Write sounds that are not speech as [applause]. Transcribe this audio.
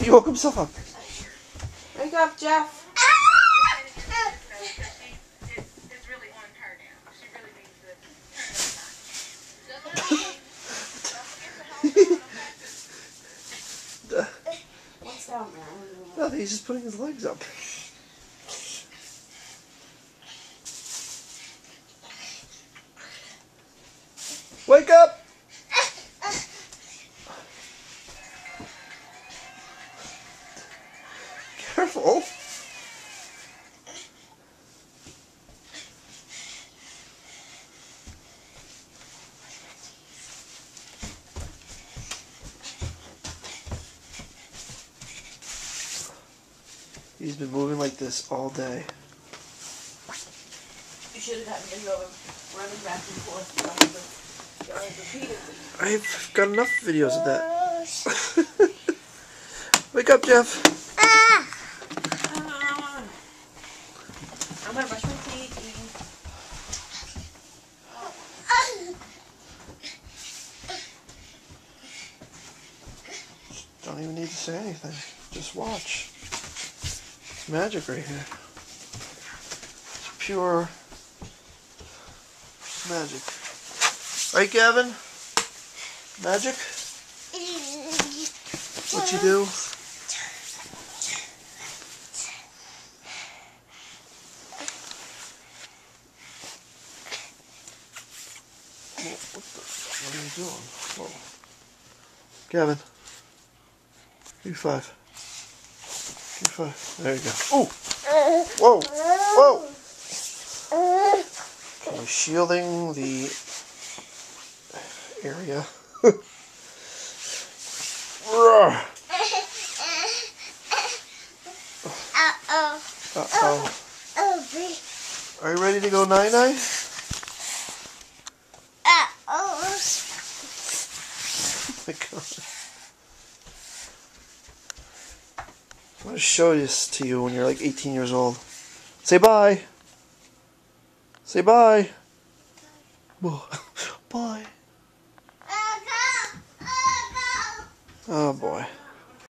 He woke himself up. Wake up, Jeff. It's really on her now. She really needs to turn it on. What's down there? Nothing, he's just putting his legs up. Wake up! Careful. He's been moving like this all day. You should have gotten video of him running back and forth. around the yard repeatedly. I've got enough videos of that. [laughs] Wake up, Jeff. I'm gonna brush my teeth. Don't even need to say anything. Just watch. It's magic right here. It's pure magic. Right, Gavin? Magic? What you do? Whoa, What, the, what are you doing? Whoa. Gavin. Give me five. Give me five. There you go. Oh! Whoa! Whoa! Okay, shielding the area. Roar. Uh-oh. Uh-oh. Oh. Are you ready to go nine-nine? Uh-oh. Oh my god. I want to show this to you when you're like 18 years old. Say bye. Say bye. [laughs] Bye. Uh-oh. Oh boy.